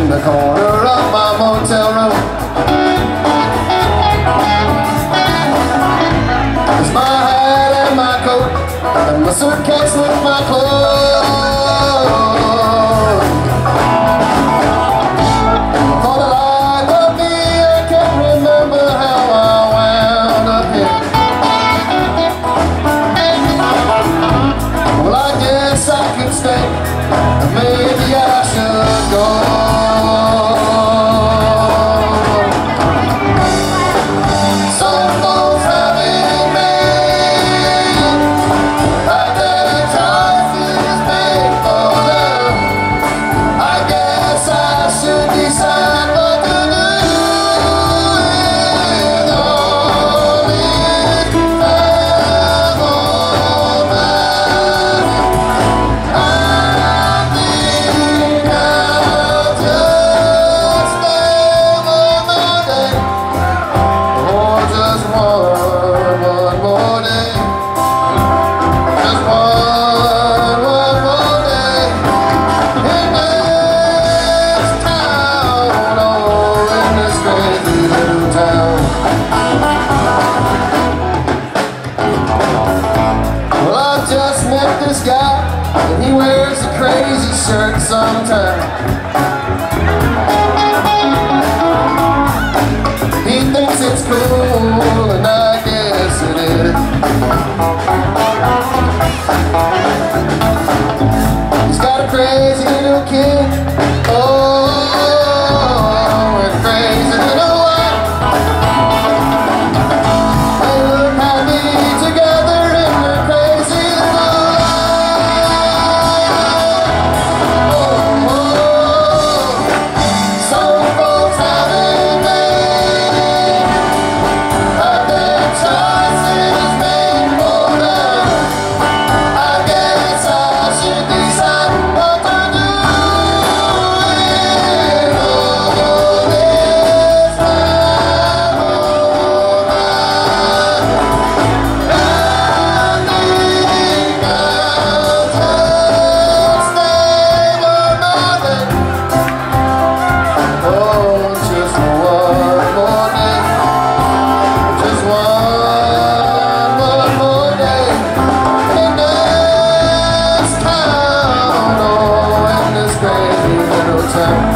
in the corner of my motel room. It's my hat and my coat And my suitcase with my And he wears a crazy shirt sometimes He thinks it's cool and I guess it is. 항상